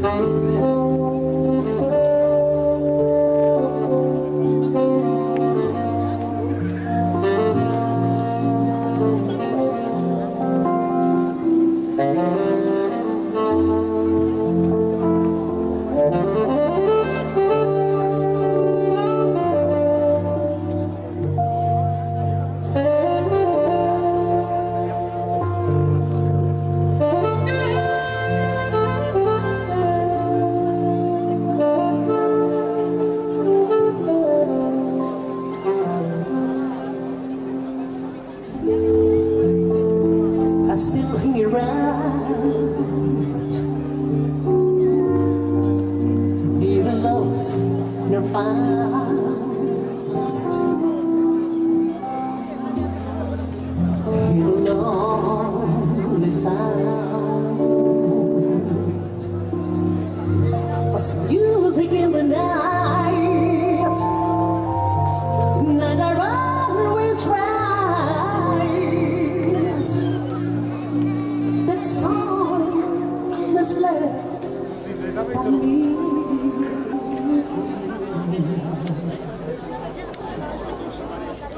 Música magnified in lonely sound of music in the night night are always right that's left for me. すいません。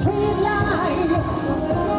sweet life.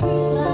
to